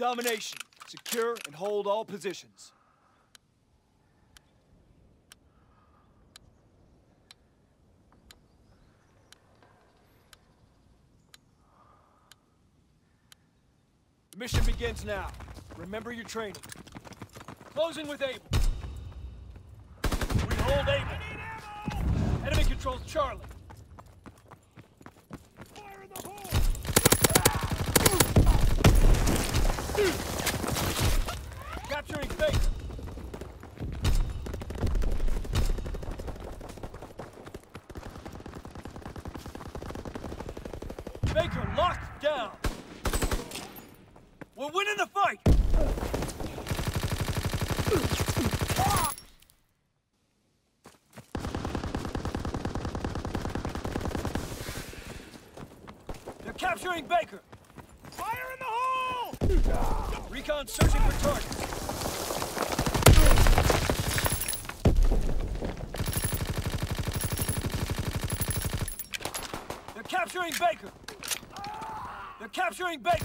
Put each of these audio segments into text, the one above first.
domination. Secure and hold all positions. Mission begins now. Remember your training. Closing with Able. We hold Able. Enemy controls Charlie. Fire in the hole! Capturing Baker. Baker locked down. We're winning the fight. They're capturing Baker. Fire in the hole! Recon searching for targets. They're capturing Baker. They're capturing Baker.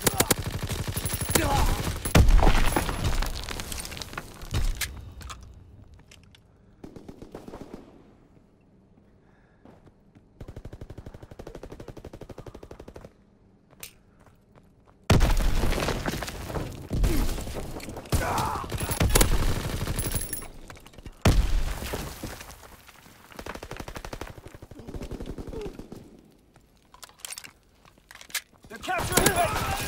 They're capturing Baker.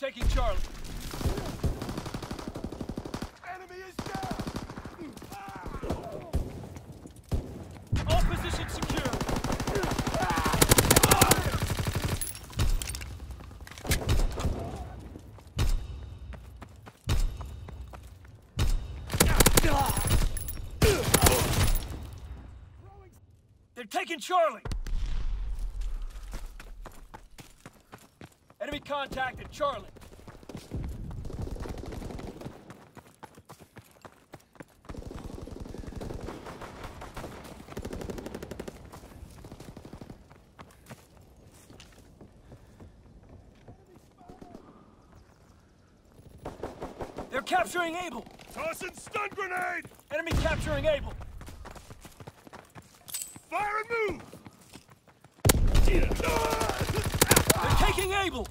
Taking Charlie. Enemy is down! All positions secure. They're taking Charlie. Enemy contact at Charlie. They're capturing Able. Tossing stun grenade! Enemy capturing Able. Fire and move! They're taking Able.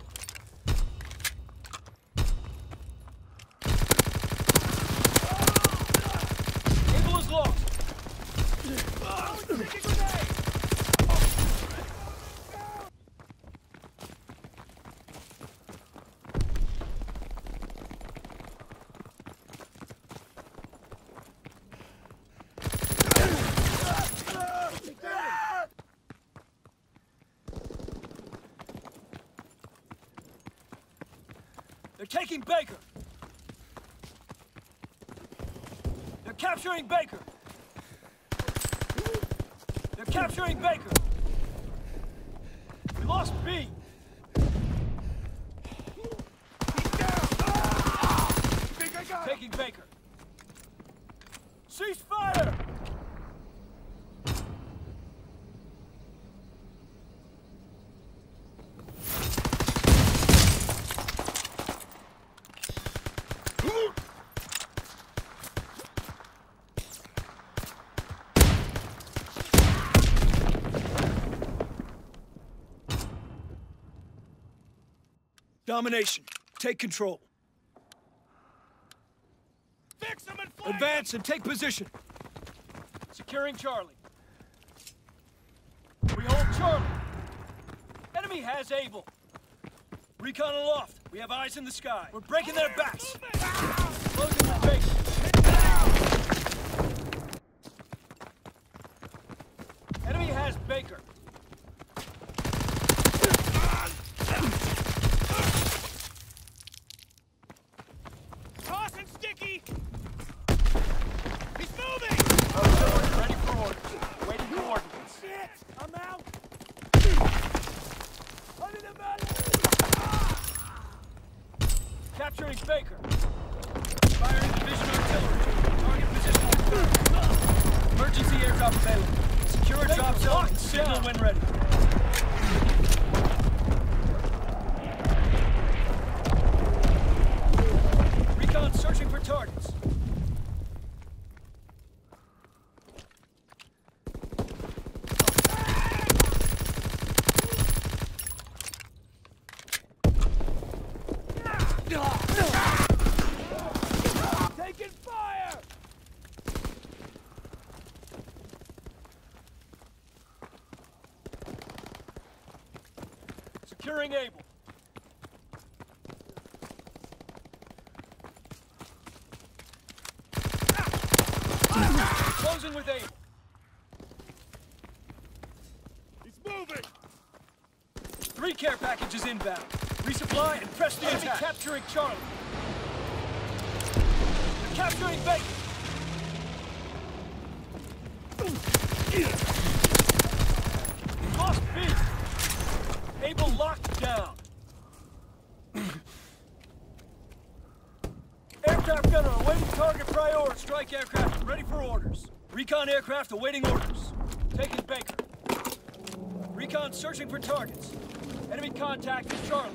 Able is lost. Taking grenade! They're taking Baker. They're capturing Baker. They're capturing Baker. We lost B. Ah! Think I got him! Taking Baker. Cease fire! Domination. Take control. Fix him and Advance and take position. Securing Charlie. We hold Charlie. Enemy has Able. Recon aloft. We have eyes in the sky. We're breaking their backs. Closing the base. Sticky! He's moving! Oh, ready for orders. Waiting for orders. Shit! I'm out! Under the metal! Ah! Capturing Baker. Firing division artillery. Target position. Emergency aircraft available. Secure Baker drop zone. Signal when ready. Securing Able. Closing with Able. He's moving! Three care packages inbound. Resupply and press the Enemy attack. capturing Charlie. They're capturing Baker. Lost B. Able locked down. aircraft gunner awaiting target priority. Strike aircraft ready for orders. Recon aircraft awaiting orders. Taking Baker. Recon searching for targets. Enemy contact is Charlie.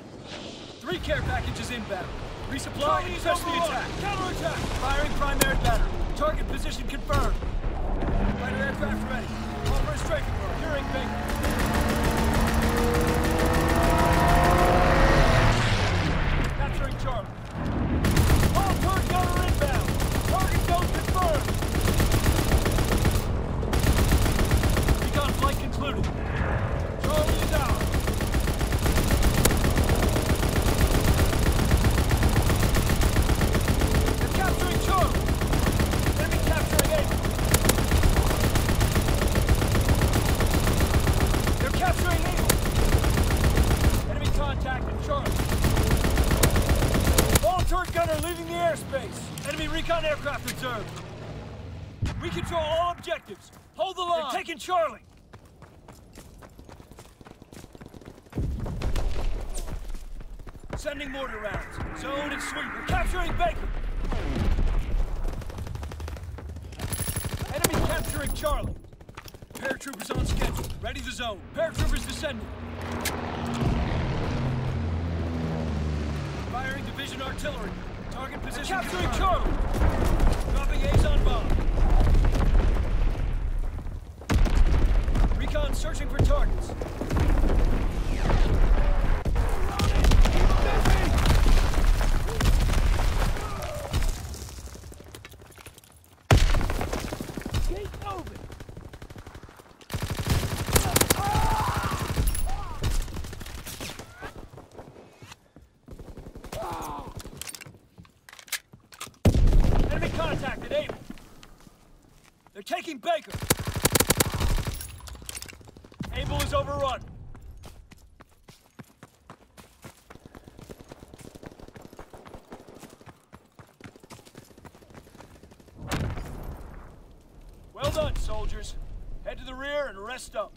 Three care packages inbound. Resupply and the attack. Counterattack. Firing primary battery. Target position confirmed. Fighter aircraft ready. Call for a strafing bar. Hearing Baker. Capturing Charlie. Ball turret gunner inbound. Target zone confirmed. Recon flight concluded. Charlie is out. They're capturing Charlie. Enemy capturing Able. They're capturing Able. Enemy contact in Charlie. Ball turret gunner leaving the airspace. Enemy recon aircraft observed. We control all objectives. Hold the line. They're taking Charlie. Sending mortar rounds. Zone and sweep. We're capturing Baker. Enemy capturing Charlie. Paratroopers on schedule. Ready the zone. Paratroopers descending. Firing division artillery. Target position. capturing Charlie. Dropping A's on bomb. Recon searching for targets. Keep moving. Enemy contacted Able. They're taking Baker. Able is overrun. Well done, soldiers. Head to the rear and rest up.